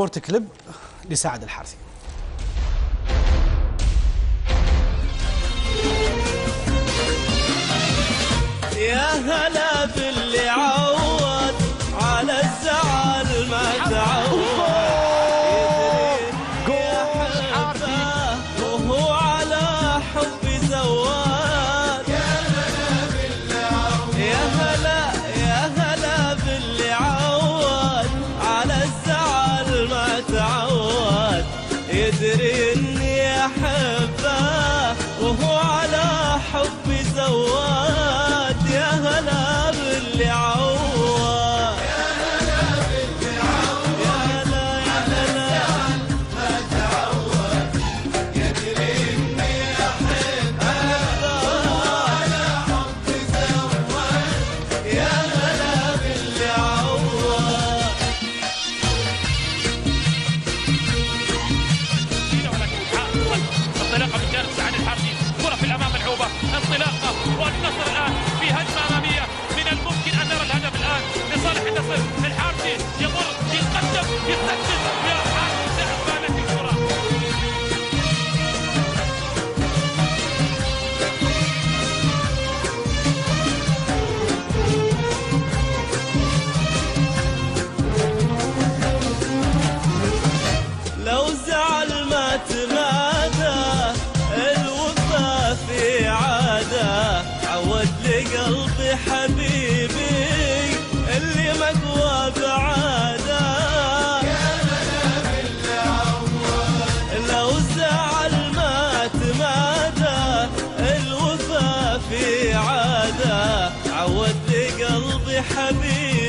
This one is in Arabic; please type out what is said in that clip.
سبورت كليب لسعد الحارثي. يا هلا اني احبه وهو حبيبي اللي بعاده لو زعل ما تمادى في عادة. عودت قلبي حبيبي.